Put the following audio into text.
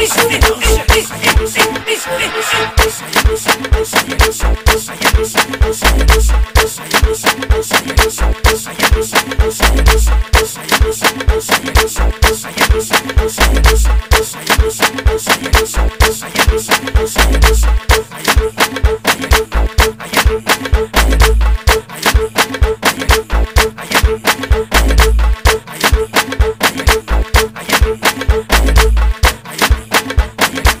Are you. Music.